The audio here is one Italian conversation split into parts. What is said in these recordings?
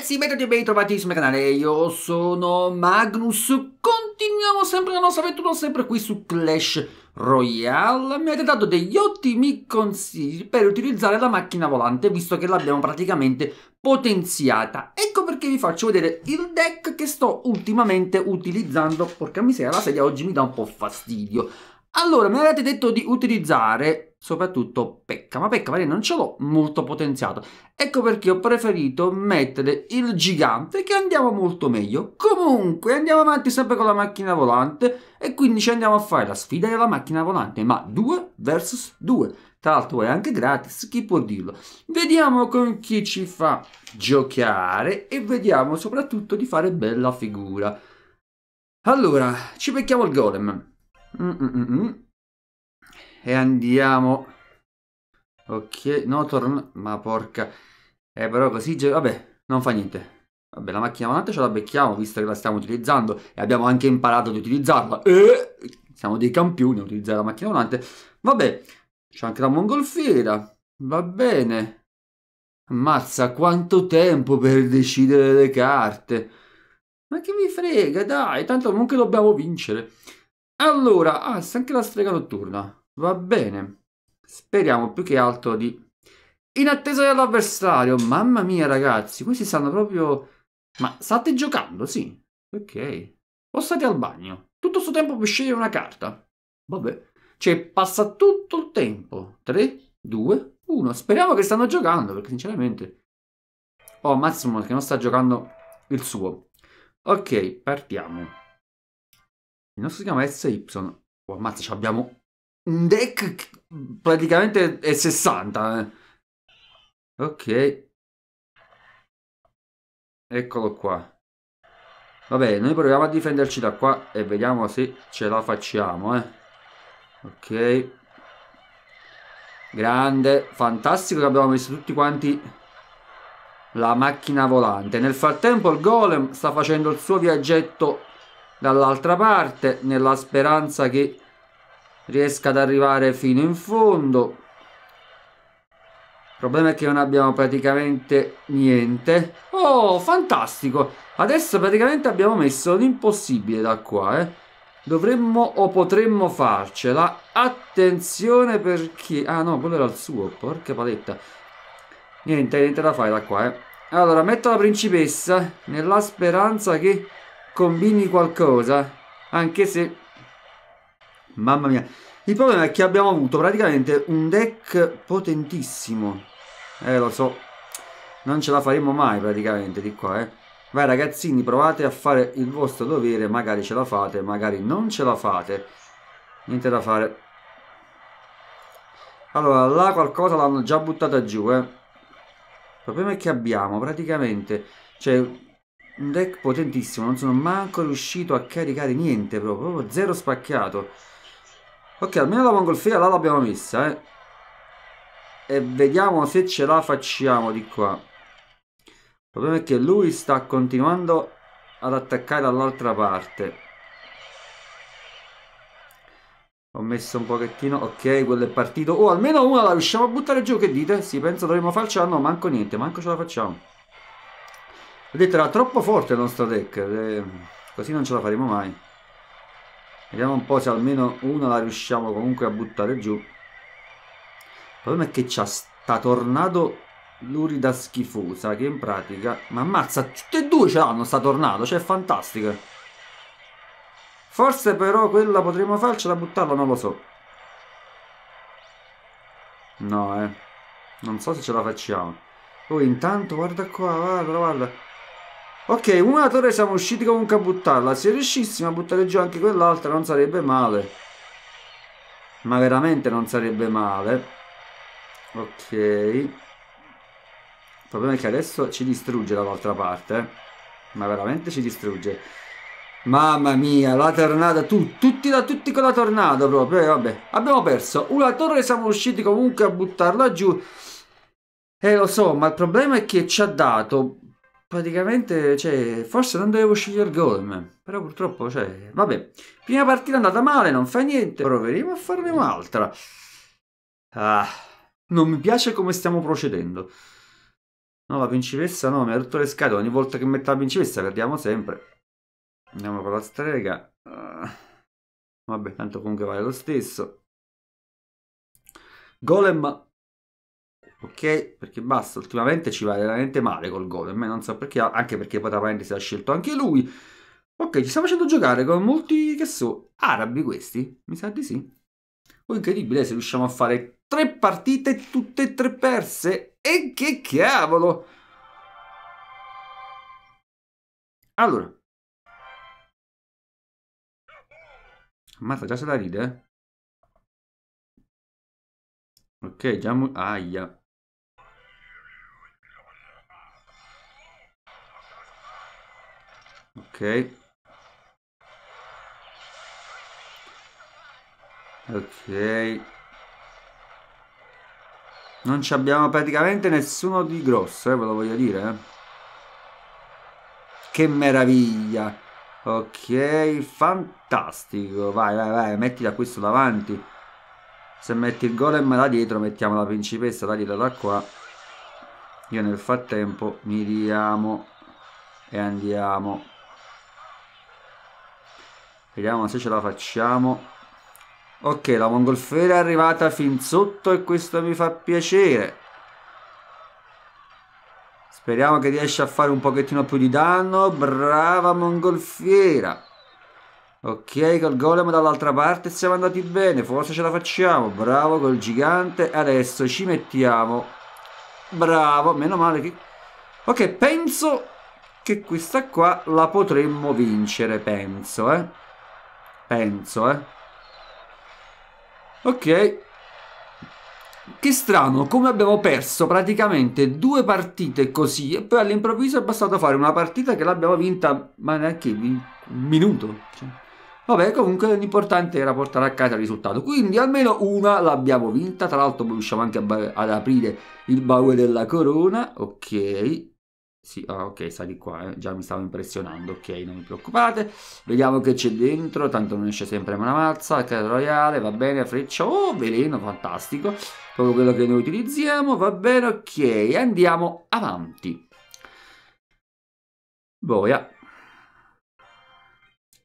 ragazzi, benvenuti e ben ritrovati sul mio canale, io sono Magnus, continuiamo sempre la nostra avventura, sempre qui su Clash Royale. Mi avete dato degli ottimi consigli per utilizzare la macchina volante, visto che l'abbiamo praticamente potenziata. Ecco perché vi faccio vedere il deck che sto ultimamente utilizzando, porca miseria, la sedia oggi mi dà un po' fastidio. Allora, mi avete detto di utilizzare soprattutto Pekka, ma Pekka magari non ce l'ho molto potenziato. Ecco perché ho preferito mettere il gigante che andiamo molto meglio. Comunque andiamo avanti sempre con la macchina volante e quindi ci andiamo a fare la sfida della macchina volante, ma 2 vs 2. Tra l'altro è anche gratis, chi può dirlo? Vediamo con chi ci fa giocare e vediamo soprattutto di fare bella figura. Allora, ci becchiamo il golem. Mm -mm -mm. E andiamo. Ok, no, torna. Ma porca. Eh, però così. Vabbè, non fa niente. Vabbè, la macchina volante ce la becchiamo visto che la stiamo utilizzando e abbiamo anche imparato ad utilizzarla. E siamo dei campioni a utilizzare la macchina volante. Vabbè, c'è anche la mongolfiera. Va bene. Ammazza, quanto tempo per decidere le carte. Ma che mi frega, dai, tanto comunque dobbiamo vincere. Allora, ah, anche la strega notturna. Va bene. Speriamo più che altro di... In attesa dell'avversario. Mamma mia, ragazzi, questi stanno proprio... Ma state giocando? Sì. Ok. O state al bagno? Tutto questo tempo per scegliere una carta? Vabbè. Cioè, passa tutto il tempo. 3, 2, 1. Speriamo che stanno giocando, perché sinceramente... Oh, Massimo che non sta giocando il suo. Ok, partiamo. Il nostro si chiama SY. Oh, ammazza, abbiamo un deck praticamente è 60. Eh. Ok. Eccolo qua. Vabbè, noi proviamo a difenderci da qua e vediamo se ce la facciamo, eh. Ok. Grande, fantastico che abbiamo messo tutti quanti la macchina volante. Nel frattempo il golem sta facendo il suo viaggetto dall'altra parte nella speranza che riesca ad arrivare fino in fondo. Il problema è che non abbiamo praticamente niente. Oh fantastico! Adesso praticamente abbiamo messo l'impossibile da qua eh. Dovremmo o potremmo farcela. Attenzione perché ah no quello era il suo porca paletta. Niente niente da fare da qua eh. Allora metto la principessa nella speranza che combini qualcosa, anche se... Mamma mia. Il problema è che abbiamo avuto praticamente un deck potentissimo. Eh, lo so. Non ce la faremo mai praticamente di qua, eh. Vai ragazzini, provate a fare il vostro dovere, magari ce la fate, magari non ce la fate. Niente da fare. Allora, là qualcosa l'hanno già buttata giù, eh. Il problema è che abbiamo praticamente... Cioè, un deck potentissimo, non sono manco riuscito a caricare niente proprio, proprio zero spaccato. Ok, almeno la mongolfiera là l'abbiamo messa, eh. E vediamo se ce la facciamo di qua. Il problema è che lui sta continuando ad attaccare dall'altra parte. Ho messo un pochettino, ok, quello è partito. Oh, almeno una la riusciamo a buttare giù, che dite? Sì, penso dovremmo farcela, no, manco niente, manco ce la facciamo. Vedete, era troppo forte il nostro deck. Eh, così non ce la faremo mai. Vediamo un po' se almeno una la riusciamo comunque a buttare giù. Il problema è che c'ha sta tornado lurida schifosa che in pratica... Ma ammazza, tutte e due ce l'hanno sta tornado, cioè è fantastica. Forse però quella potremmo farcela buttarla, non lo so. No, eh. Non so se ce la facciamo. Oh, intanto guarda qua, guarda, guarda. Ok, una torre siamo riusciti comunque a buttarla. Se riuscissimo a buttare giù anche quell'altra non sarebbe male. Ma veramente non sarebbe male. Ok. Il problema è che adesso ci distrugge dall'altra parte. Eh. Ma veramente ci distrugge. Mamma mia, la tornata, tu, tutti, da, tutti con la tornata proprio, eh, vabbè. Abbiamo perso. Una torre siamo riusciti comunque a buttarla giù. Eh, lo so, ma il problema è che ci ha dato praticamente, cioè, forse non dovevo scegliere golem, però purtroppo, cioè, vabbè, prima partita è andata male, non fa niente, proveremo a farne un'altra. Ah, non mi piace come stiamo procedendo. No, la principessa no, mi ha rotto le scatole. Ogni volta che metto la principessa perdiamo sempre. Andiamo con la strega. Uh, vabbè, tanto comunque vale lo stesso. Golem. Ok, perché basta. Ultimamente ci va veramente male col golem. Non so perché, anche perché poi tra parentesi ha scelto anche lui. Ok, ci sta facendo giocare con molti, che so, arabi questi? Mi sa di sì. Oh, incredibile se riusciamo a fare tre partite tutte e tre perse. E che cavolo! Allora. Ammazza, già se la ride, eh? Ok, già... Aia. Ok. Ok. Non ci abbiamo praticamente nessuno di grosso, eh, ve lo voglio dire. Eh. Che meraviglia. Ok, fantastico. Vai, vai, vai, metti da questo davanti. Se metti il golem da dietro, mettiamo la principessa da dietro da qua. Io nel frattempo mi riamo e andiamo. Vediamo se ce la facciamo. Ok, la mongolfiera è arrivata fin sotto e questo mi fa piacere. Speriamo che riesca a fare un pochettino più di danno. Brava mongolfiera. Ok, col golem dall'altra parte siamo andati bene. Forse ce la facciamo. Bravo col gigante. Adesso ci mettiamo. Bravo, meno male che... Ok, penso che questa qua la potremmo vincere, penso, eh. Penso, eh. Ok. Che strano, come abbiamo perso praticamente due partite così e poi all'improvviso è bastato fare una partita che l'abbiamo vinta, ma neanche un minuto. Cioè. Vabbè, comunque l'importante era portare a casa il risultato. Quindi almeno una l'abbiamo vinta. Tra l'altro riusciamo anche ad aprire il baule della corona. Ok. Sì, ah, ok, sta di qua, eh. già mi stavo impressionando, ok, non vi preoccupate. Vediamo che c'è dentro, tanto non esce sempre una mazza, carro royale, va bene, freccia, oh, veleno, fantastico. Proprio quello che noi utilizziamo, va bene, ok, andiamo avanti. Boia.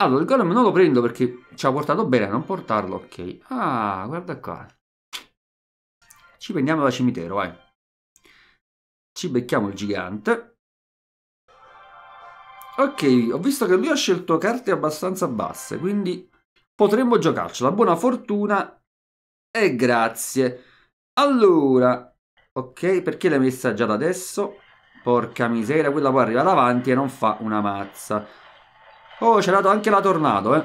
Allora, il golem non lo prendo perché ci ha portato bene a non portarlo, ok. Ah, guarda qua. Ci prendiamo da cimitero, vai. Ci becchiamo il gigante. Ok, ho visto che lui ha scelto carte abbastanza basse, quindi potremmo giocarcela. Buona fortuna e grazie. Allora, ok, perché l'hai messa già da adesso? Porca miseria, quella poi arriva davanti e non fa una mazza. Oh, ha dato anche la tornado, eh.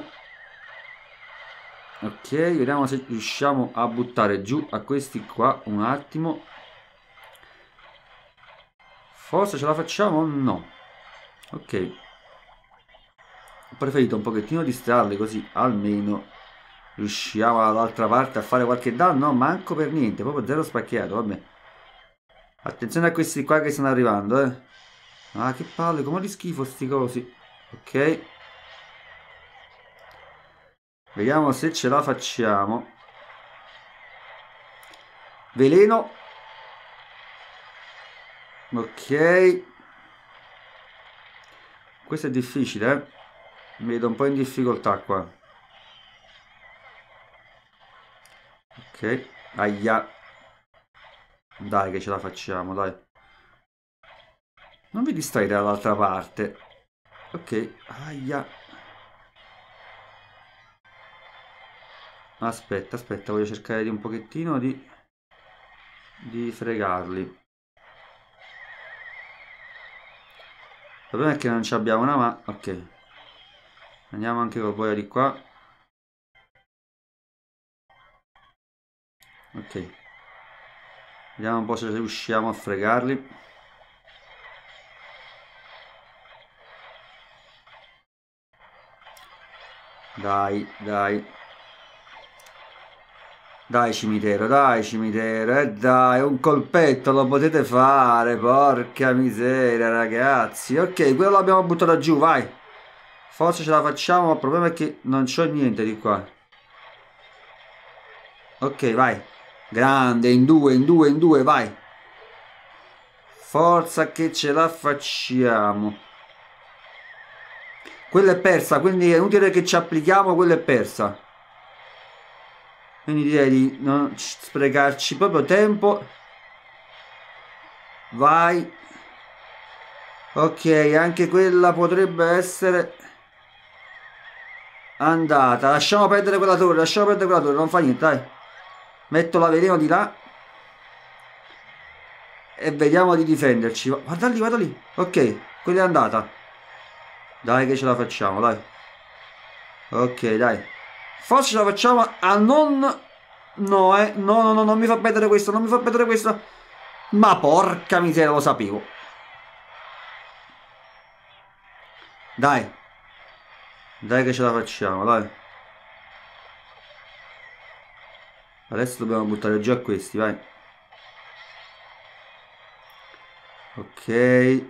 Ok, vediamo se riusciamo a buttare giù a questi qua un attimo. Forse ce la facciamo? No. Ok ho preferito un pochettino distrarli così almeno riusciamo dall'altra parte a fare qualche danno no manco per niente proprio zero spacchiato vabbè. Attenzione a questi qua che stanno arrivando eh. Ah che palle come di schifo sti cosi. Ok. Vediamo se ce la facciamo. Veleno. Ok. Questo è difficile eh mi vedo un po' in difficoltà qua. Ok, aia. Dai che ce la facciamo, dai. Non vi distraete dall'altra parte. Ok, aia. Aspetta, aspetta, voglio cercare di un pochettino di... di fregarli. Il problema è che non abbiamo una ma... Ok. Andiamo anche col boia di qua. Ok. Vediamo un po' se riusciamo a fregarli. Dai, dai. Dai cimitero, dai cimitero, eh dai, un colpetto lo potete fare, porca miseria ragazzi. Ok, quello l'abbiamo buttato giù, vai. Forse ce la facciamo, ma il problema è che non c'ho niente di qua. Ok, vai. Grande, in due, in due, in due, vai. Forza che ce la facciamo. Quella è persa, quindi è inutile che ci applichiamo, quella è persa. Quindi direi di non sprecarci proprio tempo. Vai. Ok, anche quella potrebbe essere andata. Lasciamo perdere quella torre, lasciamo perdere quella torre, non fa niente, dai. Metto la veleno di là. E vediamo di difenderci. Guarda lì, guarda lì. Ok, quella è andata. Dai che ce la facciamo, dai. Ok, dai. Forse ce la facciamo a non... No, eh. No, no, no, non mi fa perdere questo, non mi fa perdere questo. Ma porca miseria, lo sapevo. Dai. Dai che ce la facciamo, dai. Adesso dobbiamo buttare giù a questi, vai. Ok.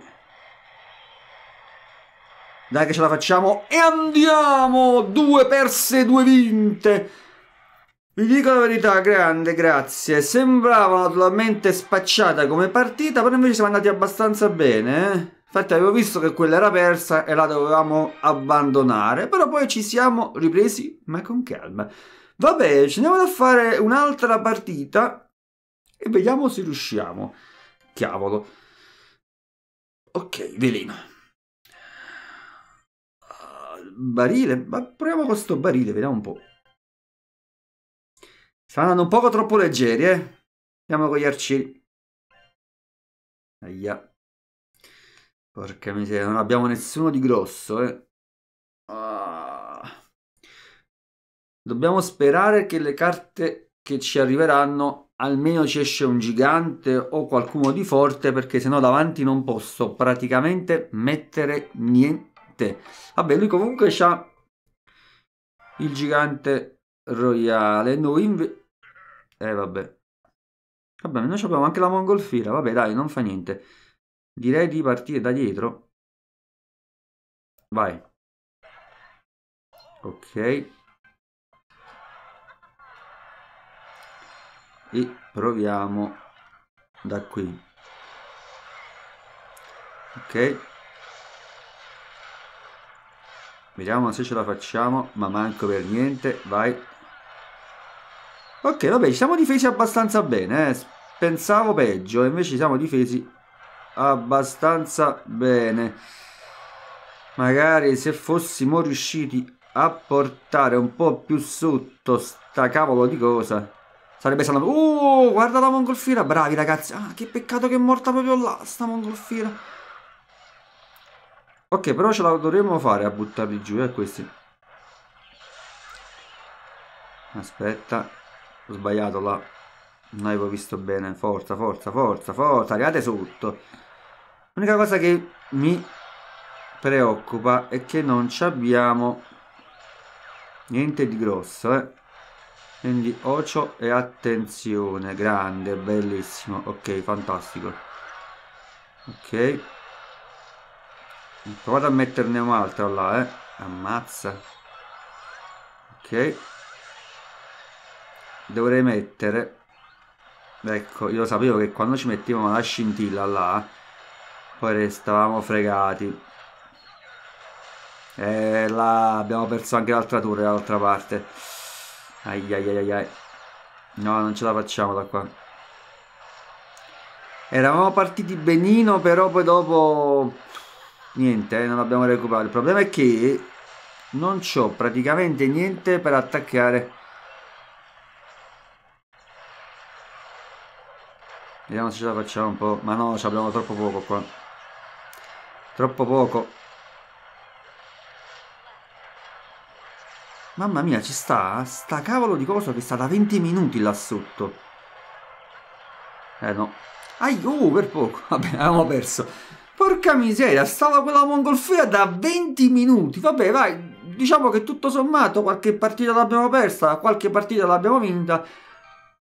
Dai che ce la facciamo e andiamo! Due perse, due vinte. Vi dico la verità, grande, grazie. Sembrava naturalmente spacciata come partita, però invece siamo andati abbastanza bene, eh? Infatti avevo visto che quella era persa e la dovevamo abbandonare, però poi ci siamo ripresi, ma con calma. Vabbè, ci andiamo a fare un'altra partita e vediamo se riusciamo. Cavolo. Ok, veleno. Barile, ma proviamo con sto barile, vediamo un po'. Stanno andando un poco troppo leggeri, eh. Andiamo con gli arcieri. Aia. Porca miseria, non abbiamo nessuno di grosso, eh. Ah. Dobbiamo sperare che le carte che ci arriveranno almeno ci esce un gigante o qualcuno di forte perché sennò davanti non posso praticamente mettere niente. Vabbè, lui comunque ha il gigante royale. Noi invece... Eh, vabbè. Vabbè, noi abbiamo anche la mongolfiera. Vabbè, dai, non fa niente. Direi di partire da dietro. Vai. Ok. E proviamo da qui. Ok. Vediamo se ce la facciamo, ma manco per niente. Vai. Ok, vabbè, ci siamo difesi abbastanza bene, eh. Pensavo peggio, invece ci siamo difesi abbastanza bene. Magari se fossimo riusciti a portare un po' più sotto sta cavolo di cosa sarebbe stato... Uh, guarda la mongolfiera, bravi ragazzi. Ah, che peccato che è morta proprio là, sta mongolfiera. Ok, però ce la dovremmo fare a buttarli giù, eh, questi. Aspetta, ho sbagliato là. Non avevo visto bene. Forza, forza, forza, forza, arrivate sotto. L'unica cosa che mi preoccupa è che non abbiamo niente di grosso, eh. Quindi ocio e attenzione, grande, bellissimo. Ok, fantastico. Ok. Provate a metterne un altro là, eh. Ammazza. Ok. Dovrei mettere... Ecco, io sapevo che quando ci mettevamo la scintilla là poi restavamo fregati. E là abbiamo perso anche l'altra tour dall'altra parte. Ai ai ai ai no non ce la facciamo da qua. Eravamo partiti benino però poi dopo niente eh, non abbiamo recuperato. Il problema è che non ho praticamente niente per attaccare vediamo se ce la facciamo un po' ma no ci abbiamo troppo poco qua Troppo poco. Mamma mia, ci sta? Sta cavolo di cosa che sta da 20 minuti là sotto. Eh no. Ai, uh, per poco. Vabbè, avevamo perso. Porca miseria, stava quella mongolfiera da 20 minuti. Vabbè, vai. Diciamo che tutto sommato qualche partita l'abbiamo persa, qualche partita l'abbiamo vinta.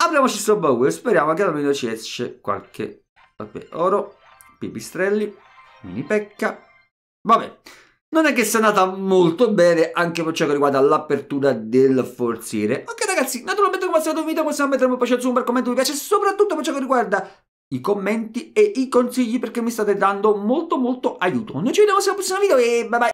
Apriamoci sto baule, speriamo che almeno ci esce qualche... Vabbè, oro, pipistrelli mini pecca. Vabbè, non è che sia andata molto bene anche per ciò che riguarda l'apertura del forziere. Ok ragazzi, naturalmente come al solito video possiamo mettere un piace su un bel commento mi piace, soprattutto per ciò che riguarda i commenti e i consigli perché mi state dando molto molto aiuto. Noi ci vediamo al prossimo video e bye bye!